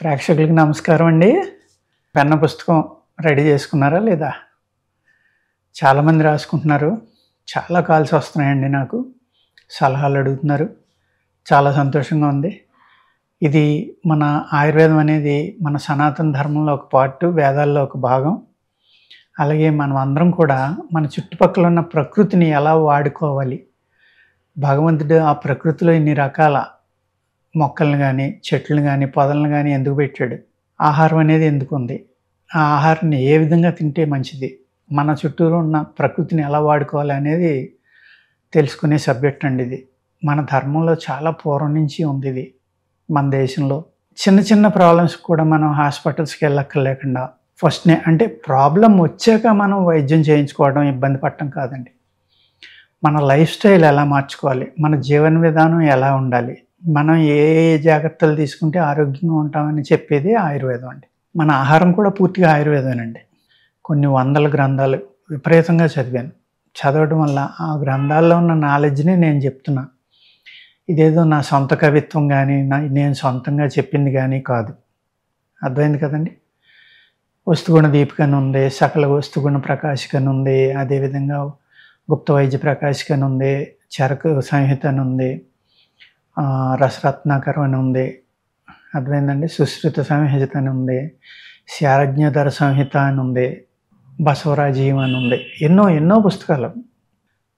ప్రేక్షకులకి నమస్కారం అండి. పెన్న పుస్తకం రెడీ చేసుకున్నారా లేదా? చాలామంది రాసుకుంటున్నారు. చాలా కాల్స్ వస్తున్నాయండి నాకు. సలహాలు అడుగుతున్నారు. చాలా సంతోషంగా ఉంది. ఇది మన ఆయుర్వేదం అనేది మన సనాతన ధర్మంలో ఒక పార్ట్ వేదాల్లో ఒక భాగం. అలాగే మనం అందరం కూడా మన చుట్టుపక్కల ఉన్న ప్రకృతిని ఎలా వాడుకోవాలి? భగవంతుడు ఆ ప్రకృతిలో ఇన్ని రకాల మొక్కలను కానీ చెట్లను కానీ పొదలను కానీ ఎందుకు పెట్టాడు? ఆహారం అనేది ఎందుకు ఉంది ఆ ఆహారాన్ని ఏ విధంగా తింటే మంచిది? మన చుట్టూరు ఉన్న ప్రకృతిని ఎలా వాడుకోవాలి అనేది తెలుసుకునే సబ్జెక్ట్ అండి ఇది. మన ధర్మంలో చాలా పూర్వం నుంచి ఉంది ఇది. మన దేశంలో చిన్న చిన్న ప్రాబ్లమ్స్ కూడా మనం హాస్పిటల్స్కి వెళ్ళక్కర్లేకుండా ఫస్ట్నే అంటే ప్రాబ్లం వచ్చాక మనం వైద్యం చేయించుకోవడం ఇబ్బంది పడటం కాదండి. మన లైఫ్ స్టైల్ ఎలా మార్చుకోవాలి? మన జీవన విధానం ఎలా ఉండాలి? మనం ఏ జాగ్రత్తలు తీసుకుంటే ఆరోగ్యంగా ఉంటామని చెప్పేది ఆయుర్వేదం అండి. మన ఆహారం కూడా పూర్తిగా ఆయుర్వేదమేనండి. కొన్ని వందల గ్రంథాలు విపరీతంగా చదివాను. చదవడం వల్ల ఆ గ్రంథాల్లో ఉన్న నాలెడ్జ్ని నేను చెప్తున్నా. ఇదేదో నా సొంత కవిత్వం కానీ నా నేను సొంతంగా చెప్పింది కానీ కాదు. అర్థమైంది కదండి? వస్తుగుణ దీపికను ఉంది సకల వస్తుగుణ ప్రకాశికను ఉంది అదేవిధంగా గుప్త వైద్య ప్రకాశికను ఉంది చరక సంహిత అని ఉంది రసరత్నాకరం అని ఉంది. అర్థమైందండి? సుశ్రుత సంహిత అని ఉంది. శారజ్ఞధర సంహిత అని ఉంది. బసవరాజీయం అని ఉంది. ఎన్నో ఎన్నో పుస్తకాలు.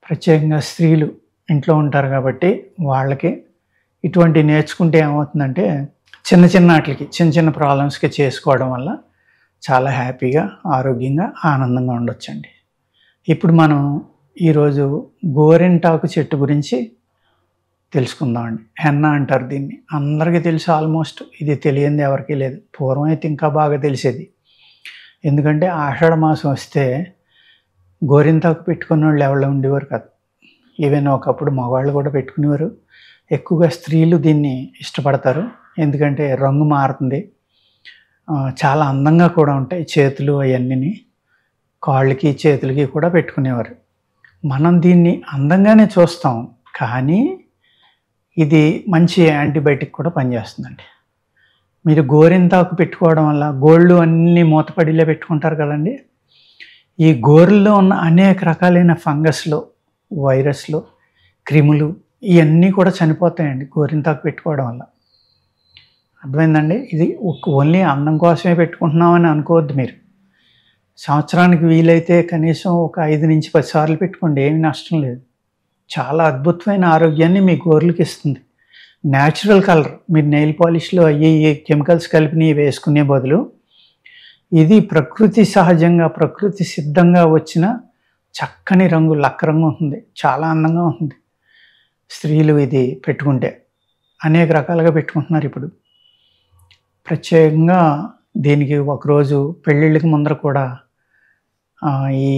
ప్రత్యేకంగా స్త్రీలు ఇంట్లో ఉంటారు కాబట్టి వాళ్ళకి ఇటువంటి నేర్చుకుంటే ఏమవుతుందంటే చిన్న చిన్న వాటికి చిన్న చిన్న ప్రాబ్లమ్స్కి చేసుకోవడం వల్ల చాలా హ్యాపీగా ఆరోగ్యంగా ఆనందంగా ఉండొచ్చండి. ఇప్పుడు మనం ఈరోజు గోరింటాకు చెట్టు గురించి తెలుసుకుందామండి. హెన్న అంటారు దీన్ని? అందరికీ తెలుసు ఆల్మోస్ట్. ఇది తెలియంది ఎవరికీ లేదు. పూర్వం అయితే ఇంకా బాగా తెలిసేది. ఎందుకంటే ఆషాఢ మాసం వస్తే గోరింతాకు పెట్టుకున్న వాళ్ళు ఎవరు ఉండేవారు కాదు. ఈవెన్ ఒకప్పుడు మగవాళ్ళు కూడా పెట్టుకునేవారు. ఎక్కువగా స్త్రీలు దీన్ని ఇష్టపడతారు. ఎందుకంటే రంగు మారుతుంది. చాలా అందంగా కూడా ఉంటాయి చేతులు అవన్నీ కాళ్ళకి చేతులకి కూడా పెట్టుకునేవారు. మనం దీన్ని అందంగానే చూస్తాం. కానీ ఇది మంచి యాంటీబయాటిక్ కూడా పనిచేస్తుందండి. మీరు గోరింతాకు పెట్టుకోవడం వల్ల గోళ్ళు అన్నీ మూతపడిలే పెట్టుకుంటారు కదండి. ఈ గోరుల్లో ఉన్న అనేక రకాలైన ఫంగస్లు వైరస్లు క్రిములు ఇవన్నీ కూడా చనిపోతాయండి గోరింతాకు పెట్టుకోవడం వల్ల. అర్థమైందండి? ఇది ఓన్లీ అందం కోసమే పెట్టుకుంటున్నామని అనుకోవద్దు మీరు. సంవత్సరానికి వీలైతే కనీసం ఒక ఐదు నుంచి పది సార్లు పెట్టుకోండి ఏమి నష్టం లేదు. చాలా అద్భుతమైన ఆరోగ్యాన్ని మీ గోర్లకి ఇస్తుంది. న్యాచురల్ కలర్ మీరు నెయిల్ పాలిష్లో అయ్యే కెమికల్స్ కలిపినవి వేసుకునే బదులు ఇది ప్రకృతి సహజంగా ప్రకృతి సిద్ధంగా వచ్చిన చక్కని రంగు లక్క రంగు ఉంటుంది. చాలా అందంగా ఉంటుంది. స్త్రీలు ఇది పెట్టుకుంటే అనేక రకాలుగా పెట్టుకుంటున్నారు ఇప్పుడు. ప్రత్యేకంగా దీనికి ఒకరోజు పెళ్ళిళ్ళకి ముందర కూడా ఈ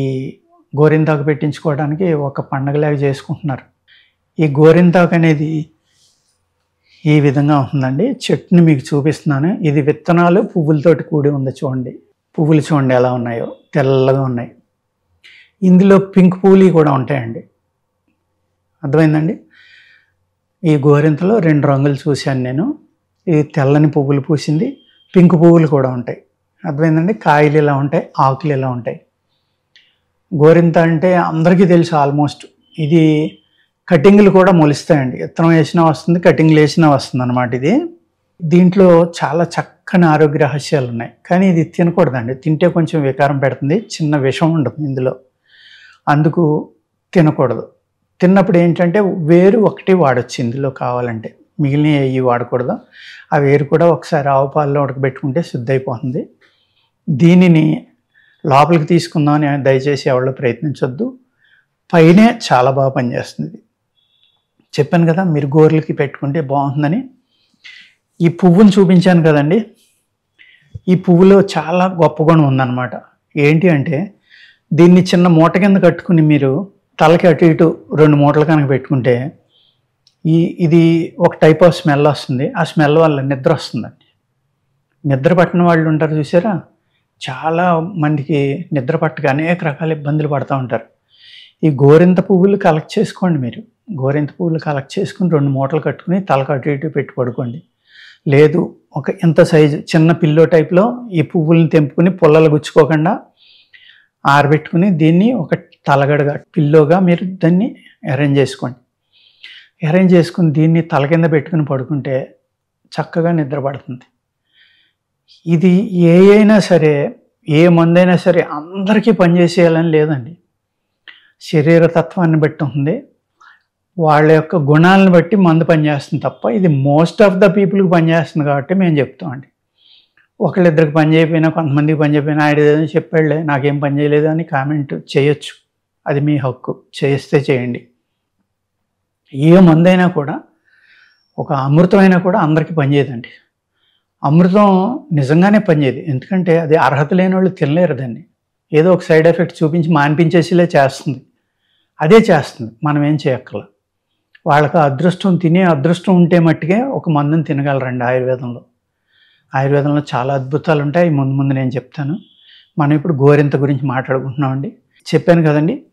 గోరింతాకు పెట్టించుకోవడానికి ఒక పండగలాగా చేసుకుంటున్నారు. ఈ గోరింతాకు అనేది ఈ విధంగా ఉంటుందండి చెట్టుని మీకు చూపిస్తున్నాను. ఇది విత్తనాలు పువ్వులతోటి కూడి ఉంది చూడండి. పువ్వులు చూడండి ఎలా ఉన్నాయో. తెల్లగా ఉన్నాయి. ఇందులో పింక్ పువ్వులు కూడా ఉంటాయండి. అర్థమైందండి? ఈ గోరింతలో రెండు రంగులు చూశాను నేను. ఇది తెల్లని పువ్వులు పూసింది. పింక్ పువ్వులు కూడా ఉంటాయి. అర్థమైందండి? కాయలు ఇలా ఉంటాయి. ఆకులు ఇలా ఉంటాయి. గోరింత అంటే అందరికీ తెలుసు ఆల్మోస్ట్. ఇది కటింగ్లు కూడా మొలుస్తాయండి. ఇత్తనం వేసినా వస్తుంది కటింగ్లు వేసినా వస్తుంది అనమాట ఇది. దీంట్లో చాలా చక్కని ఆరోగ్య రహస్యాలు ఉన్నాయి కానీ ఇది తినకూడదండి. తింటే కొంచెం వికారం పెడుతుంది చిన్న విషం ఉంటుంది ఇందులో. అందుకు తినకూడదు. తిన్నప్పుడు ఏంటంటే వేరు ఒకటి వాడచ్చు ఇందులో కావాలంటే. మిగిలిన అవి వాడకూడదు. ఆ వేరు కూడా ఒకసారి ఆవు పాలలో ఉడకబెట్టుకుంటే శుద్ధి అయిపోతుంది దీనిని లోపలికి తీసుకుందామని దయచేసి ఎవరు ప్రయత్నించొద్దు. పైనే చాలా బాగా పనిచేస్తుంది. చెప్పాను కదా మీరు గోర్లకి పెట్టుకుంటే బాగుంటుందని. ఈ పువ్వుని చూపించాను కదండి. ఈ పువ్వులో చాలా గొప్ప గుణం ఉందన్నమాట. ఏంటి అంటే దీన్ని చిన్న మూట కింద కట్టుకుని మీరు తలకి అటు ఇటు రెండు మూటలు కనుక పెట్టుకుంటే ఈ ఇది ఒక టైప్ ఆఫ్ స్మెల్ వస్తుంది. ఆ స్మెల్ వల్ల నిద్ర వస్తుందండి. నిద్ర పట్టిన వాళ్ళు ఉంటారు చూసారా? చాలా మందికి నిద్ర పట్టక అనేక రకాల ఇబ్బందులు పడుతూ ఉంటారు. ఈ గోరింత పువ్వులు కలెక్ట్ చేసుకోండి మీరు. గోరింత పువ్వులు కలెక్ట్ చేసుకుని రెండు మూటలు కట్టుకుని తలకు అటు ఇటు పెట్టి పడుకోండి. లేదు ఒక ఇంత సైజు చిన్న పిల్లో టైప్లో ఈ పువ్వుల్ని తెంపుకుని పుల్లలు గుచ్చుకోకుండా ఆరబెట్టుకుని దీన్ని ఒక తలగడగా పిల్లోగా మీరు దాన్ని అరేంజ్ చేసుకోండి. అరేంజ్ చేసుకుని దీన్ని తల కింద పెట్టుకుని పడుకుంటే చక్కగా నిద్ర పడుతుంది. ఇది ఏ అయినా సరే ఏ మందైనా సరే అందరికీ పనిచేసేయాలని లేదండి. శరీర తత్వాన్ని బట్టి ఉంది. వాళ్ళ యొక్క గుణాలను బట్టి మందు పనిచేస్తుంది తప్ప ఇది మోస్ట్ ఆఫ్ ద పీపుల్కి పనిచేస్తుంది కాబట్టి మేము చెప్తామండి ఒకళ్ళిద్దరికి పని చేయకపోయినా కొంతమందికి పని చేయకపోయినా ఆయన ఏదో చెప్పాడులే నాకేం పని చేయలేదు అని కామెంట్ చేయొచ్చు. అది మీ హక్కు. చేస్తే చేయండి. ఏ మందైనా కూడా ఒక అమృతమైనా కూడా అందరికీ పనిచేయదండి. అమృతం నిజంగానే పనిచేయదు. ఎందుకంటే అది అర్హత లేని వాళ్ళు తినలేరు దాన్ని. ఏదో ఒక సైడ్ ఎఫెక్ట్ చూపించి మాన్పించేసిలే చేస్తుంది. అదే చేస్తుంది. మనం ఏం చేయక్కల వాళ్ళకి అదృష్టం తినే అదృష్టం ఉంటే మట్టుకే ఒక మందుని తినగలరండి ఆయుర్వేదంలో. ఆయుర్వేదంలో చాలా అద్భుతాలు ఉంటాయి. ముందు ముందు నేను చెప్తాను. మనం ఇప్పుడు గోరింత గురించి మాట్లాడుకుంటున్నామండి. చెప్పాను కదండి.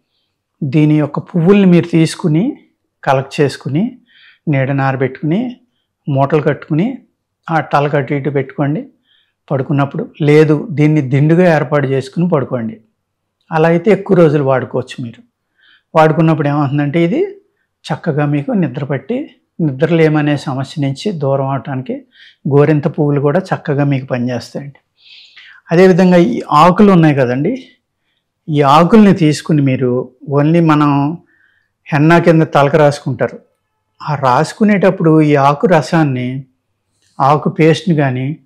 దీని యొక్క పువ్వుల్ని మీరు తీసుకుని కలెక్ట్ చేసుకుని నీడ నారబెట్టుకుని మూటలు కట్టుకుని ఆ అటు ఇటు పెట్టుకోండి. పడుకున్నప్పుడు లేదు దీన్ని దిండుగా ఏర్పాటు చేసుకుని పడుకోండి. అలా అయితే ఎక్కువ రోజులు వాడుకోవచ్చు మీరు. వాడుకున్నప్పుడు ఏమవుతుందంటే ఇది చక్కగా మీకు నిద్ర పట్టి నిద్రలేమనే సమస్య నుంచి దూరం అవడానికి గోరింత పువ్వులు కూడా చక్కగా మీకు పనిచేస్తాయండి. అదేవిధంగా ఈ ఆకులు ఉన్నాయి కదండి. ఈ ఆకుల్ని తీసుకుని మీరు ఓన్లీ మనం హెన్నా కింద తలక రాసుకుంటారు. ఆ రాసుకునేటప్పుడు ఈ ఆకు రసాన్ని ఆకు పేస్ట్ని కానీ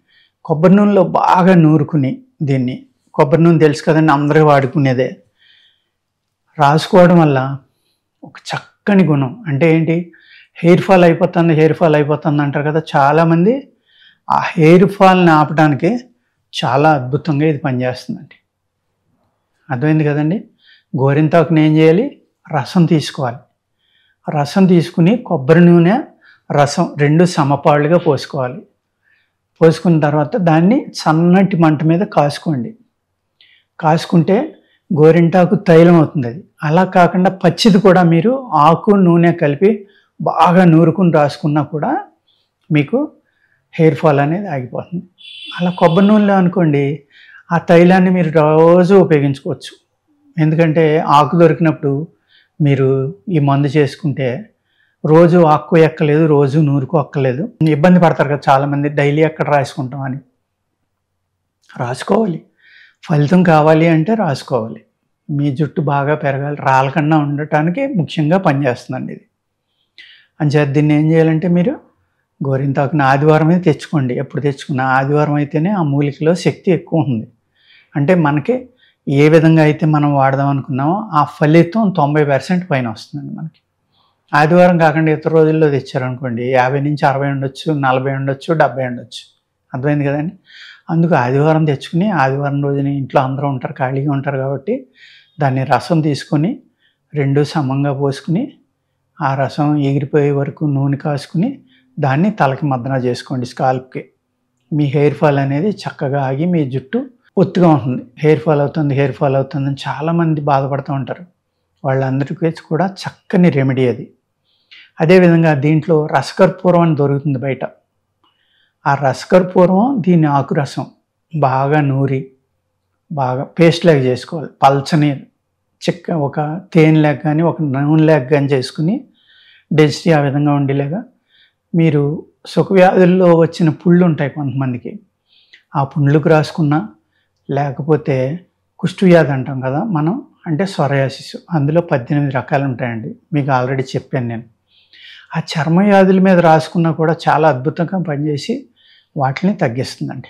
కొబ్బరి నూనెలో బాగా నూరుకుని దీన్ని. కొబ్బరి నూనె తెలుసు కదండి అందరూ వాడుకునేదే. రాసుకోవడం వల్ల ఒక చక్కని గుణం. అంటే ఏంటి? హెయిర్ ఫాల్ అయిపోతుంది హెయిర్ ఫాల్ అయిపోతుంది అంటారు కదా చాలామంది. ఆ హెయిర్ ఫాల్ని ఆపడానికి చాలా అద్భుతంగా ఇది పనిచేస్తుందండి. అర్థమైంది కదండి? గోరింతాకుని ఏం చేయాలి? రసం తీసుకోవాలి. రసం తీసుకుని కొబ్బరి నూనె రసం రెండు సమపాళ్ళుగా పోసుకోవాలి. పోసుకున్న తర్వాత దాన్ని సన్నటి మంట మీద కాసుకోండి. కాసుకుంటే గోరింటాకు తైలం అవుతుంది అది. అలా కాకుండా పచ్చిది కూడా మీరు ఆకు నూనె కలిపి బాగా నూరుకుని రాసుకున్నా కూడా మీకు హెయిర్ ఫాల్ అనేది ఆగిపోతుంది. అలా కొబ్బరి నూనెలో అనుకోండి ఆ తైలాన్ని మీరు రోజు ఉపయోగించుకోవచ్చు. ఎందుకంటే ఆకు దొరికినప్పుడు మీరు ఈ మందు చేసుకుంటే రోజు ఆక్కు ఎక్కలేదు రోజు నూరుకు ఎక్కలేదు ఇబ్బంది పడతారు కదా చాలామంది డైలీ ఎక్కడ రాసుకుంటాం అని. రాసుకోవాలి. ఫలితం కావాలి అంటే రాసుకోవాలి. మీ జుట్టు బాగా పెరగాలి. రాళ్ళకన్నా ఉండటానికి ముఖ్యంగా పనిచేస్తుందండి ఇది. అంచేత దీన్ని ఏం చేయాలంటే మీరు గోరింతాకుని ఆదివారం అయితే తెచ్చుకోండి. ఎప్పుడు తెచ్చుకున్న? ఆదివారం అయితేనే ఆ మూలికలో శక్తి ఎక్కువ ఉంది. అంటే మనకి ఏ విధంగా అయితే మనం వాడదాం అనుకున్నామో ఆ ఫలితం తొంభై పర్సెంట్ పైన వస్తుందండి మనకి. ఆదివారం కాకుండా ఇతర రోజుల్లో తెచ్చారనుకోండి యాభై నుంచి అరవై ఉండొచ్చు నలభై ఉండొచ్చు డెబ్బై ఉండొచ్చు. అర్థమైంది కదండి? అందుకు ఆదివారం తెచ్చుకుని ఆదివారం రోజున ఇంట్లో అందరూ ఉంటారు ఖాళీగా ఉంటారు కాబట్టి దాన్ని రసం తీసుకొని రెండు సమంగా పోసుకుని ఆ రసం ఎగిరిపోయే వరకు నూనె కాసుకుని దాన్ని తలకి మద్దన చేసుకోండి స్కాల్ప్కి. మీ హెయిర్ ఫాల్ అనేది చక్కగా ఆగి మీ జుట్టు ఒత్తుగా ఉంటుంది. హెయిర్ ఫాల్ అవుతుంది హెయిర్ ఫాల్ అవుతుందని చాలామంది బాధపడుతూ ఉంటారు. వాళ్ళందరికీ కూడా చక్కని రెమెడీ అది. అదేవిధంగా దీంట్లో రసకర్పూరం అని దొరుకుతుంది బయట. ఆ రసకర్పూరం దీని ఆకురసం. బాగా నూరి బాగా పేస్ట్ లాగా చేసుకోవాలి. పల్చని చిక్క ఒక తేనె లేక కానీ ఒక నూనె లేక కానీ చేసుకుని డెన్సిటీ ఆ విధంగా ఉండేలాగా మీరు సుఖవ్యాధుల్లో వచ్చిన పుళ్ళు ఉంటాయి కొంతమందికి. ఆ పుండ్లకు రాసుకున్నా లేకపోతే కుష్ఠవ్యాధి అంటాం కదా మనం అంటే సొరయాసిస్. అందులో పద్దెనిమిది రకాలు ఉంటాయండి. మీకు ఆల్రెడీ చెప్పాను నేను. ఆ చర్మ వ్యాధుల మీద రాసుకున్నా కూడా చాలా అద్భుతంగా పనిచేసి వాటిని తగ్గిస్తుందండి.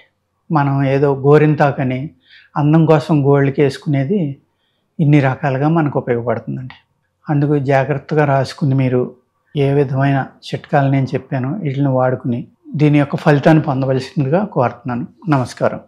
మనం ఏదో గోరింతాకని అందం కోసం గోళ్ళకి వేసుకునేది ఇన్ని రకాలుగా మనకు ఉపయోగపడుతుందండి. అందుకు జాగ్రత్తగా రాసుకుని మీరు ఏ విధమైన చిట్కాలు నేను చెప్పానో వీటిని వాడుకుని దీని యొక్క ఫలితాన్ని పొందవలసిందిగా కోరుతున్నాను. నమస్కారం.